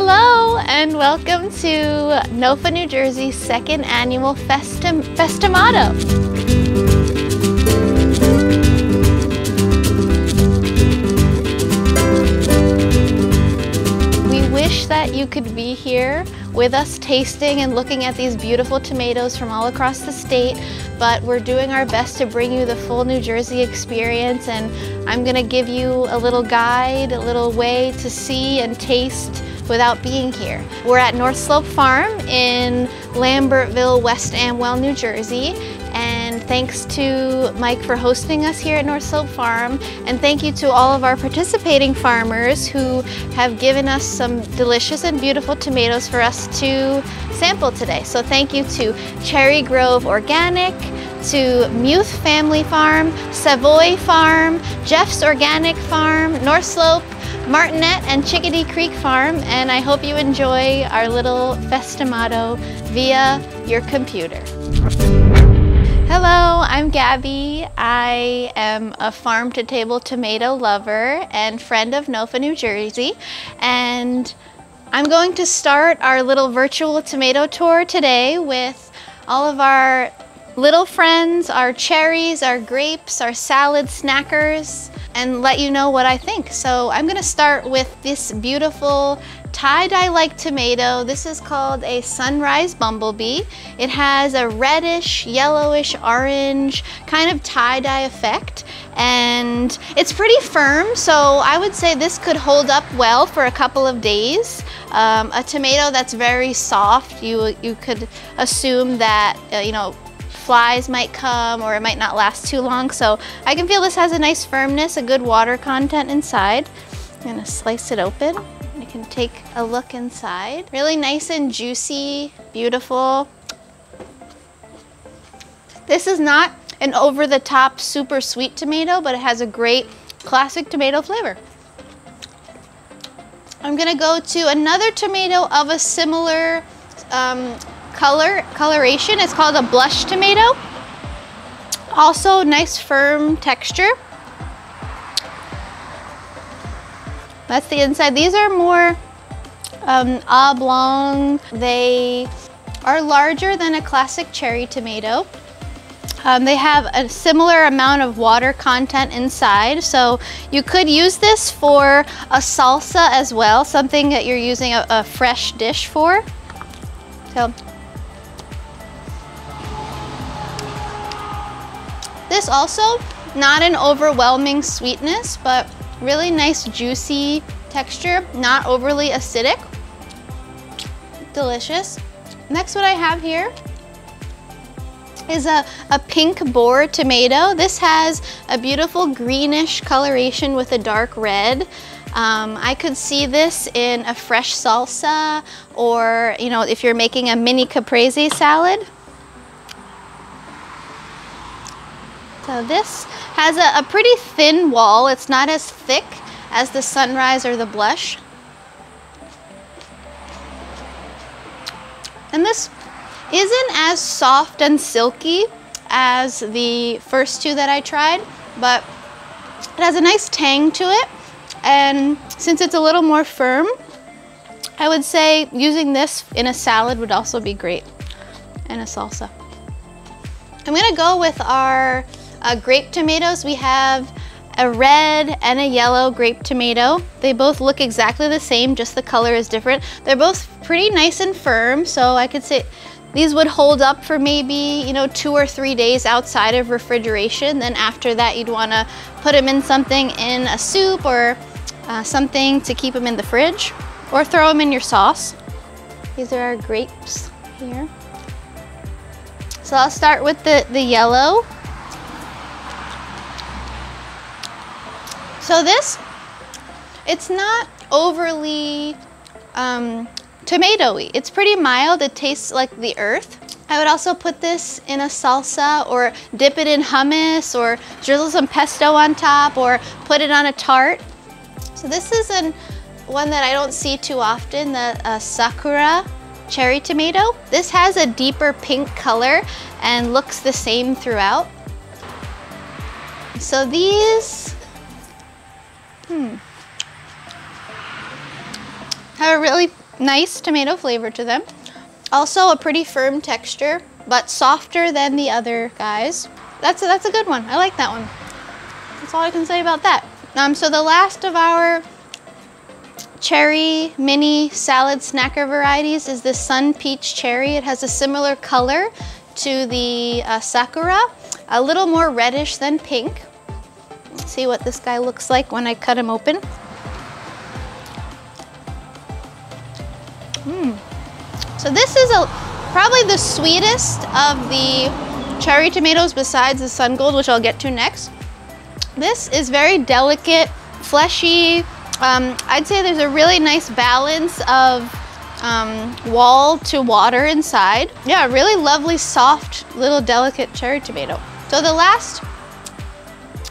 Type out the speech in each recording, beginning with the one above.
Hello and welcome to NOFA New Jersey's second annual Festim Festomato. We wish that you could be here with us tasting and looking at these beautiful tomatoes from all across the state, but we're doing our best to bring you the full New Jersey experience and I'm gonna give you a little guide, a little way to see and taste without being here. We're at North Slope Farm in Lambertville, West Amwell, New Jersey. And thanks to Mike for hosting us here at North Slope Farm. And thank you to all of our participating farmers who have given us some delicious and beautiful tomatoes for us to sample today. So thank you to Cherry Grove Organic, to Muth Family Farm, Savoy Farm, Jeff's Organic Farm, North Slope, Martinet and Chickadee Creek Farm, and I hope you enjoy our little Festomato via your computer. Hello, I'm Gabby. I am a farm to table tomato lover and friend of NOFA, New Jersey, and I'm going to start our little virtual tomato tour today with all of our little friends, our cherries, our grapes, our salad snackers, and let you know what I think. So I'm gonna start with this beautiful tie-dye-like tomato. This is called a sunrise bumblebee. It has a reddish, yellowish, orange kind of tie-dye effect and it's pretty firm so I would say this could hold up well for a couple of days. Um, a tomato that's very soft, you, you could assume that, uh, you know, flies might come or it might not last too long. So I can feel this has a nice firmness, a good water content inside. I'm gonna slice it open. You can take a look inside. Really nice and juicy, beautiful. This is not an over-the-top super sweet tomato, but it has a great classic tomato flavor. I'm gonna go to another tomato of a similar um, color coloration. It's called a blush tomato. Also nice firm texture. That's the inside. These are more um, oblong. They are larger than a classic cherry tomato. Um, they have a similar amount of water content inside, so you could use this for a salsa as well, something that you're using a, a fresh dish for. So This also, not an overwhelming sweetness, but really nice juicy texture, not overly acidic. Delicious. Next what I have here is a, a pink boar tomato. This has a beautiful greenish coloration with a dark red. Um, I could see this in a fresh salsa or, you know, if you're making a mini caprese salad. So this has a, a pretty thin wall. It's not as thick as the sunrise or the blush. And this isn't as soft and silky as the first two that I tried, but it has a nice tang to it. And since it's a little more firm, I would say using this in a salad would also be great and a salsa. I'm gonna go with our uh, grape tomatoes, we have a red and a yellow grape tomato. They both look exactly the same, just the color is different. They're both pretty nice and firm, so I could say these would hold up for maybe, you know, two or three days outside of refrigeration. Then after that, you'd wanna put them in something in a soup or uh, something to keep them in the fridge or throw them in your sauce. These are our grapes here. So I'll start with the, the yellow. So this, it's not overly um, tomatoey. It's pretty mild. It tastes like the earth. I would also put this in a salsa or dip it in hummus or drizzle some pesto on top or put it on a tart. So this is an, one that I don't see too often, the uh, Sakura cherry tomato. This has a deeper pink color and looks the same throughout. So these Hmm. Have a really nice tomato flavor to them. Also a pretty firm texture, but softer than the other guys. That's a, that's a good one. I like that one. That's all I can say about that. Um, so the last of our cherry mini salad snacker varieties is the Sun Peach Cherry. It has a similar color to the uh, Sakura, a little more reddish than pink. See what this guy looks like when I cut him open. Mm. So this is a probably the sweetest of the cherry tomatoes besides the Sun Gold, which I'll get to next. This is very delicate, fleshy. Um, I'd say there's a really nice balance of um, wall to water inside. Yeah, really lovely, soft, little delicate cherry tomato. So the last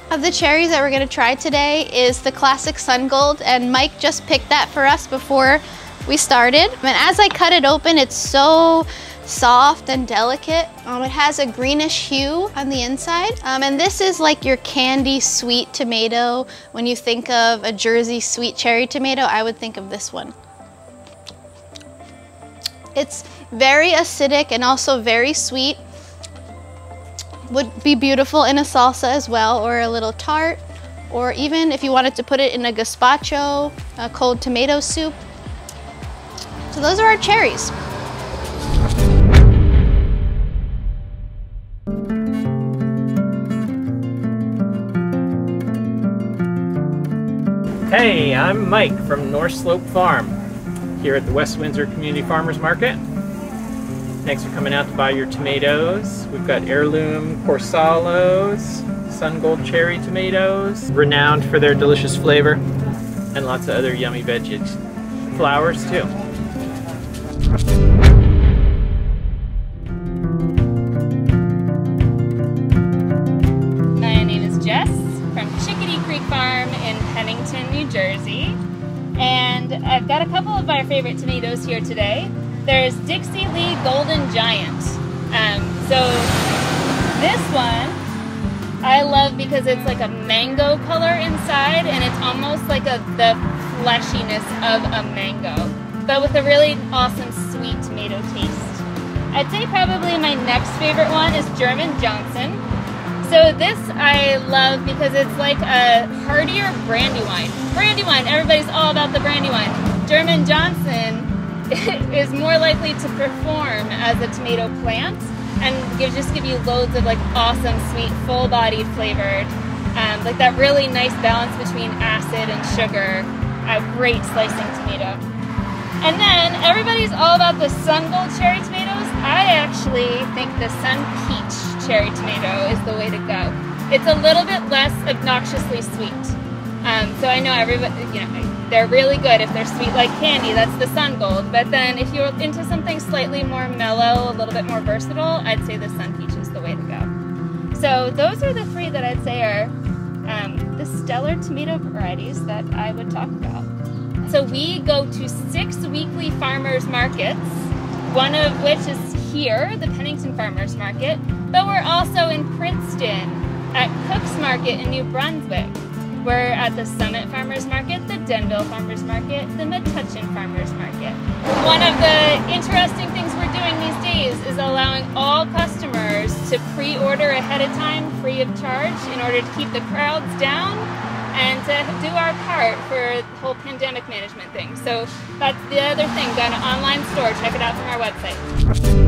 of the cherries that we're gonna try today is the classic Sun Gold, and Mike just picked that for us before we started. And as I cut it open, it's so soft and delicate. Um, it has a greenish hue on the inside. Um, and this is like your candy sweet tomato. When you think of a Jersey sweet cherry tomato, I would think of this one. It's very acidic and also very sweet. Would be beautiful in a salsa as well or a little tart or even if you wanted to put it in a gazpacho, a cold tomato soup. So those are our cherries. Hey, I'm Mike from North Slope Farm here at the West Windsor Community Farmers Market. Thanks for coming out to buy your tomatoes. We've got heirloom Corsalos, sun gold cherry tomatoes, renowned for their delicious flavor, and lots of other yummy veggies. Flowers too. My name is Jess from Chickadee Creek Farm in Pennington, New Jersey. And I've got a couple of our favorite tomatoes here today. There's Dixie Lee Golden Giant. Um, so this one I love because it's like a mango color inside and it's almost like a the fleshiness of a mango, but with a really awesome sweet tomato taste. I'd say probably my next favorite one is German Johnson. So this I love because it's like a heartier brandy wine. Brandy wine, everybody's all about the brandy wine. German Johnson is more likely to perform as a tomato plant and give, just give you loads of like awesome, sweet, full-bodied flavored, um, like that really nice balance between acid and sugar. A great slicing tomato. And then everybody's all about the Sun Gold cherry tomatoes. I actually think the Sun Peach cherry tomato is the way to go. It's a little bit less obnoxiously sweet. Um, so I know everybody, you know, they're really good if they're sweet like candy. That's the Sun Gold. But then if you're into something slightly more mellow, a little bit more versatile, I'd say the Sun Peach is the way to go. So those are the three that I'd say are um, the stellar tomato varieties that I would talk about. So we go to six weekly farmers markets, one of which is here, the Pennington Farmers Market, but we're also in Princeton at Cook's Market in New Brunswick. We're at the Summit Farmers Market, the Denville Farmers Market, the Metuchen Farmers Market. One of the interesting things we're doing these days is allowing all customers to pre-order ahead of time free of charge in order to keep the crowds down and to do our part for the whole pandemic management thing. So that's the other thing. Got an online store. Check it out from our website.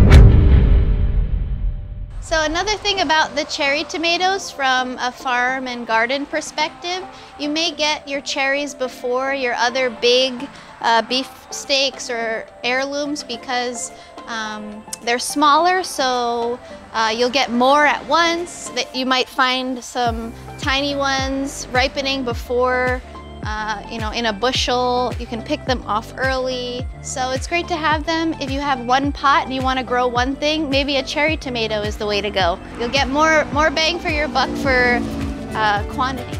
So another thing about the cherry tomatoes from a farm and garden perspective, you may get your cherries before your other big uh, beef steaks or heirlooms because um, they're smaller, so uh, you'll get more at once. That You might find some tiny ones ripening before uh, you know, in a bushel. You can pick them off early. So it's great to have them. If you have one pot and you want to grow one thing, maybe a cherry tomato is the way to go. You'll get more, more bang for your buck for uh, quantity.